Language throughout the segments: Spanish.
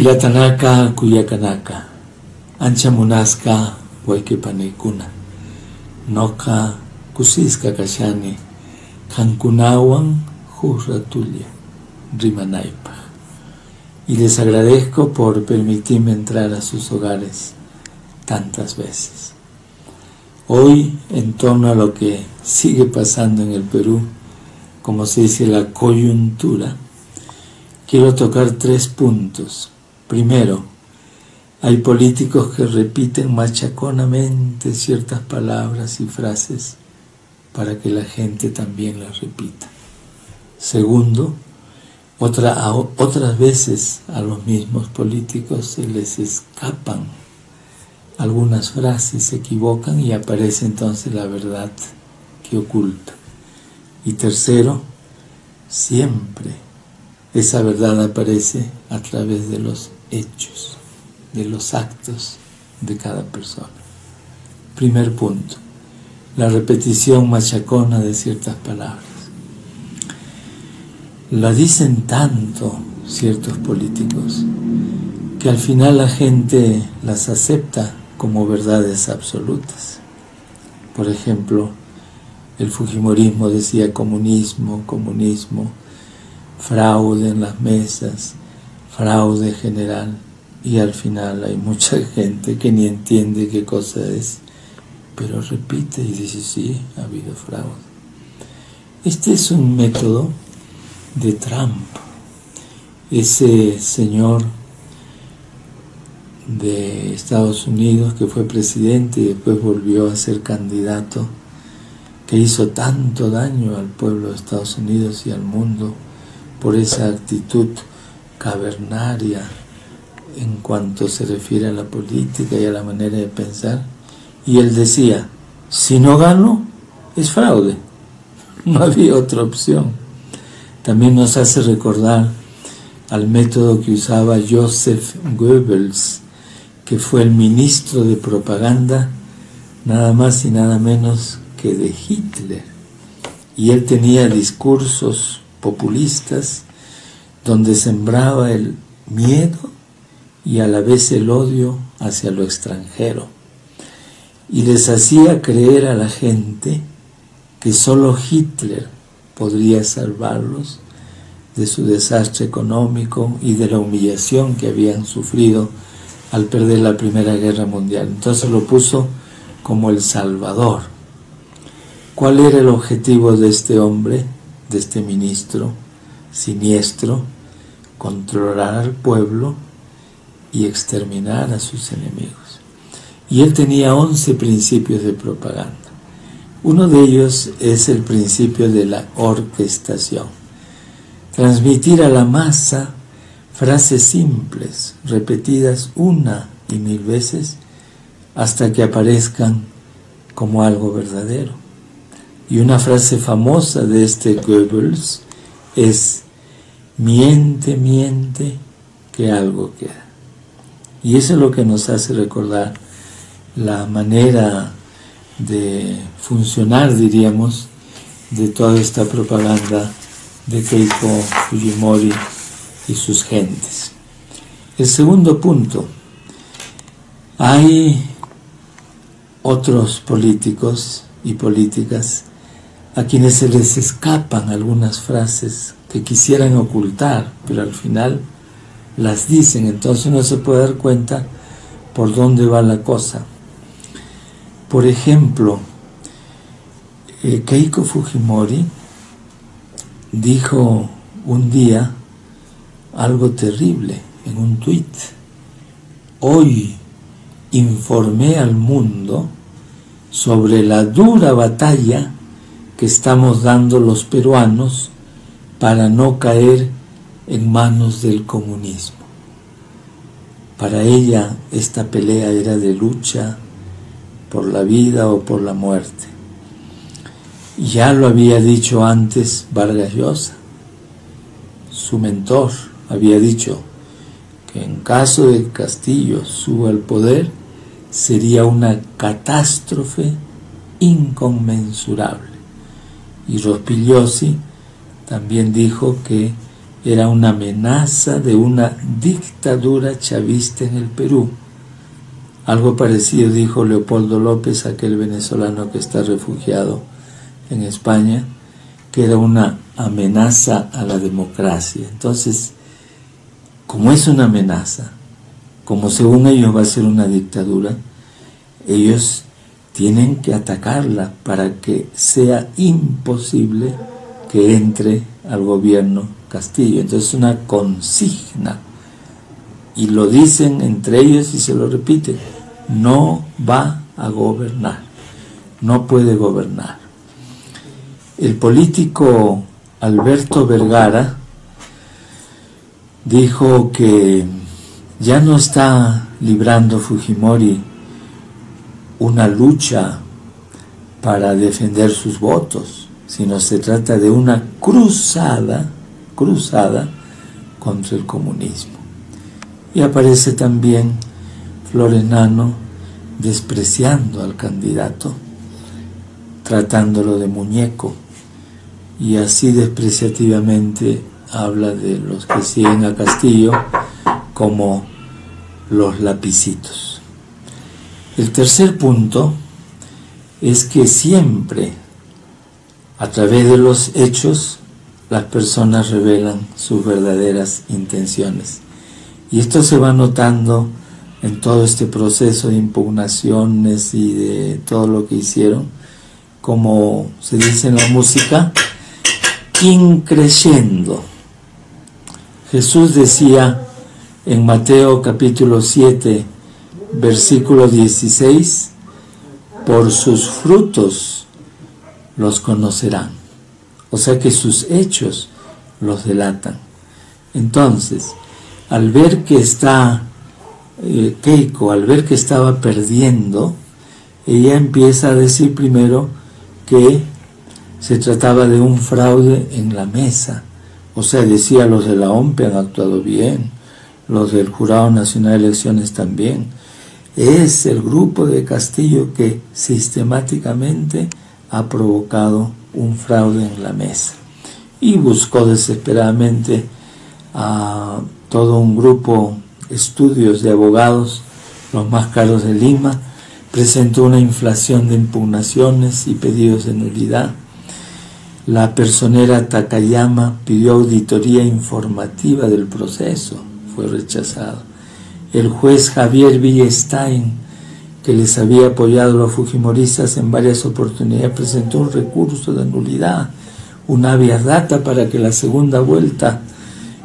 Hilatanaka kuyakanaka, anchamunasca panikuna, noka kusiska kashani, kankunawan hurratulia, rimanaipa. Y les agradezco por permitirme entrar a sus hogares tantas veces. Hoy, en torno a lo que sigue pasando en el Perú, como se dice la coyuntura, quiero tocar tres puntos. Primero, hay políticos que repiten machaconamente ciertas palabras y frases para que la gente también las repita. Segundo, otra, otras veces a los mismos políticos se les escapan algunas frases, se equivocan y aparece entonces la verdad que oculta. Y tercero, siempre esa verdad aparece a través de los hechos, de los actos de cada persona. Primer punto, la repetición machacona de ciertas palabras. La dicen tanto ciertos políticos que al final la gente las acepta como verdades absolutas. Por ejemplo, el Fujimorismo decía comunismo, comunismo, fraude en las mesas, fraude general y al final hay mucha gente que ni entiende qué cosa es, pero repite y dice, sí, ha habido fraude. Este es un método de Trump, ese señor de Estados Unidos que fue presidente y después volvió a ser candidato, que hizo tanto daño al pueblo de Estados Unidos y al mundo por esa actitud cavernaria en cuanto se refiere a la política y a la manera de pensar. Y él decía, si no gano, es fraude. No había otra opción. También nos hace recordar al método que usaba Joseph Goebbels, que fue el ministro de propaganda, nada más y nada menos que de Hitler. Y él tenía discursos populistas donde sembraba el miedo y a la vez el odio hacia lo extranjero. Y les hacía creer a la gente que solo Hitler podría salvarlos de su desastre económico y de la humillación que habían sufrido al perder la Primera Guerra Mundial. Entonces lo puso como el Salvador. ¿Cuál era el objetivo de este hombre, de este ministro siniestro? Controlar al pueblo y exterminar a sus enemigos. Y él tenía 11 principios de propaganda. Uno de ellos es el principio de la orquestación. Transmitir a la masa frases simples, repetidas una y mil veces, hasta que aparezcan como algo verdadero. Y una frase famosa de este Goebbels es, miente, miente, que algo queda. Y eso es lo que nos hace recordar la manera de funcionar, diríamos, de toda esta propaganda de Keiko Fujimori y sus gentes. El segundo punto, hay otros políticos y políticas a quienes se les escapan algunas frases que quisieran ocultar, pero al final las dicen, entonces uno se puede dar cuenta por dónde va la cosa. Por ejemplo, eh, Keiko Fujimori dijo un día algo terrible en un tuit. Hoy informé al mundo sobre la dura batalla que estamos dando los peruanos para no caer en manos del comunismo. Para ella esta pelea era de lucha por la vida o por la muerte. Ya lo había dicho antes Vargas Llosa, su mentor, había dicho que en caso de Castillo suba al poder sería una catástrofe inconmensurable. Y Rospigliosi también dijo que era una amenaza de una dictadura chavista en el Perú. Algo parecido dijo Leopoldo López, aquel venezolano que está refugiado en España, que era una amenaza a la democracia. Entonces, como es una amenaza, como según ellos va a ser una dictadura, ellos tienen que atacarla para que sea imposible que entre al gobierno Castillo. Entonces es una consigna. Y lo dicen entre ellos y se lo repiten. No va a gobernar. No puede gobernar. El político Alberto Vergara dijo que ya no está librando Fujimori una lucha para defender sus votos, sino se trata de una cruzada, cruzada contra el comunismo. Y aparece también Florenano despreciando al candidato, tratándolo de muñeco, y así despreciativamente habla de los que siguen a Castillo como los lapicitos. El tercer punto es que siempre a través de los hechos las personas revelan sus verdaderas intenciones. Y esto se va notando en todo este proceso de impugnaciones y de todo lo que hicieron, como se dice en la música, increyendo. Jesús decía en Mateo capítulo 7, versículo 16, por sus frutos los conocerán. O sea que sus hechos los delatan. Entonces, al ver que está eh, Keiko, al ver que estaba perdiendo, ella empieza a decir primero que se trataba de un fraude en la mesa. O sea, decía los de la OMPE han actuado bien, los del Jurado Nacional de Elecciones también, es el grupo de Castillo que sistemáticamente ha provocado un fraude en la mesa y buscó desesperadamente a todo un grupo estudios de abogados, los más caros de Lima, presentó una inflación de impugnaciones y pedidos de nulidad. La personera Takayama pidió auditoría informativa del proceso, fue rechazado el juez Javier Villestein, que les había apoyado a los Fujimoristas en varias oportunidades, presentó un recurso de nulidad, una vía data para que la segunda vuelta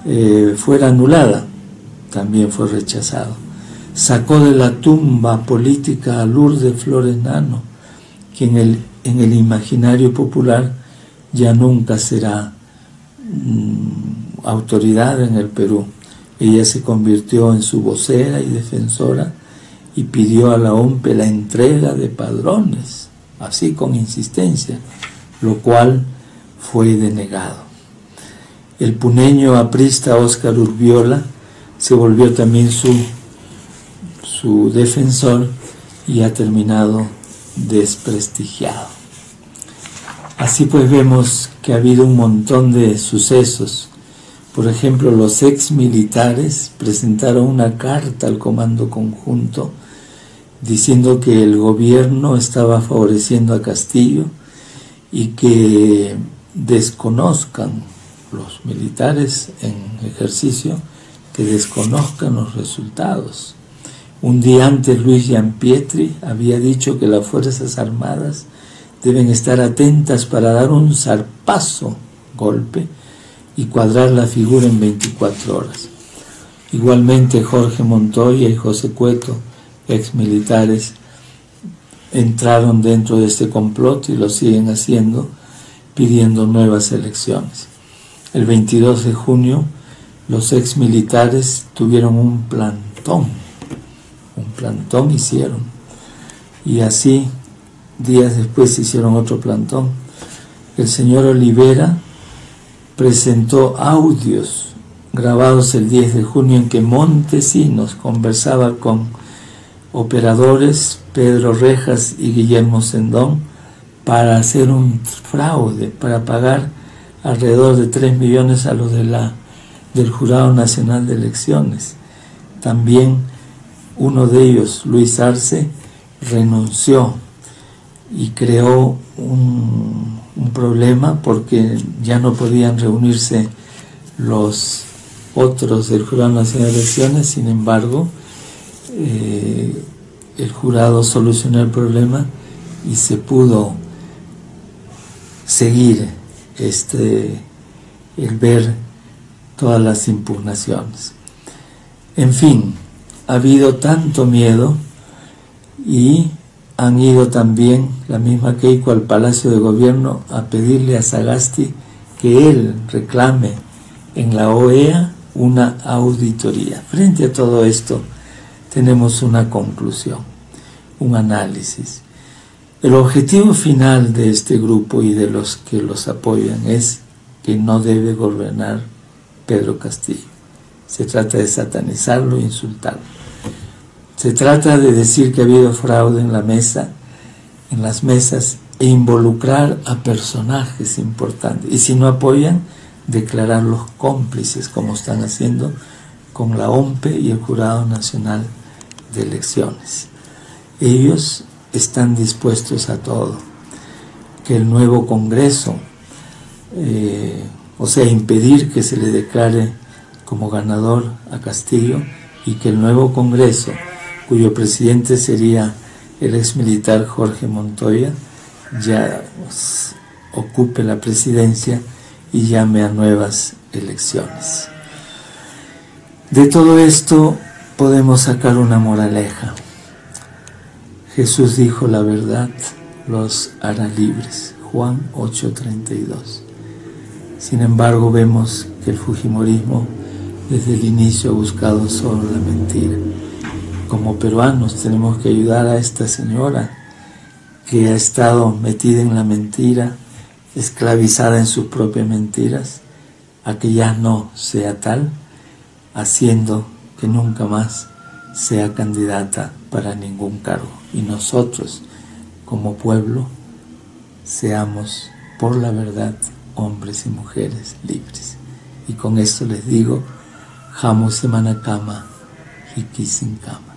eh, fuera anulada. También fue rechazado. Sacó de la tumba política a Lourdes Flores Nano, que en el, en el imaginario popular ya nunca será mm, autoridad en el Perú. Ella se convirtió en su vocera y defensora y pidió a la OMPE la entrega de padrones, así con insistencia, lo cual fue denegado. El puneño aprista Óscar Urbiola se volvió también su, su defensor y ha terminado desprestigiado. Así pues vemos que ha habido un montón de sucesos por ejemplo, los ex militares presentaron una carta al comando conjunto diciendo que el gobierno estaba favoreciendo a Castillo y que desconozcan los militares en ejercicio, que desconozcan los resultados. Un día antes Luis Pietri había dicho que las Fuerzas Armadas deben estar atentas para dar un zarpazo golpe y cuadrar la figura en 24 horas. Igualmente Jorge Montoya y José Cueto, ex militares, entraron dentro de este complot y lo siguen haciendo, pidiendo nuevas elecciones. El 22 de junio, los ex militares tuvieron un plantón, un plantón hicieron, y así días después hicieron otro plantón. El señor Olivera presentó audios grabados el 10 de junio en que Montesinos conversaba con operadores Pedro Rejas y Guillermo Sendón para hacer un fraude, para pagar alrededor de 3 millones a los de la del Jurado Nacional de Elecciones. También uno de ellos, Luis Arce, renunció y creó un, problema porque ya no podían reunirse los otros del Jurado Nacional de Elecciones, sin embargo, eh, el jurado solucionó el problema y se pudo seguir este, el ver todas las impugnaciones. En fin, ha habido tanto miedo y han ido también la misma Keiko al Palacio de Gobierno a pedirle a Sagasti que él reclame en la OEA una auditoría. Frente a todo esto tenemos una conclusión, un análisis. El objetivo final de este grupo y de los que los apoyan es que no debe gobernar Pedro Castillo. Se trata de satanizarlo e insultarlo. Se trata de decir que ha habido fraude en la mesa, en las mesas, e involucrar a personajes importantes. Y si no apoyan, declararlos cómplices, como están haciendo con la OMPE y el Jurado Nacional de Elecciones. Ellos están dispuestos a todo. Que el nuevo Congreso, eh, o sea, impedir que se le declare como ganador a Castillo y que el nuevo Congreso cuyo presidente sería el ex militar Jorge Montoya, ya ocupe la presidencia y llame a nuevas elecciones. De todo esto podemos sacar una moraleja. Jesús dijo la verdad, los hará libres. Juan 8:32. Sin embargo, vemos que el Fujimorismo desde el inicio ha buscado solo la mentira como peruanos tenemos que ayudar a esta señora que ha estado metida en la mentira, esclavizada en sus propias mentiras, a que ya no sea tal, haciendo que nunca más sea candidata para ningún cargo. Y nosotros, como pueblo, seamos por la verdad hombres y mujeres libres. Y con esto les digo, Jamo Semanakama, Rikisin Kama.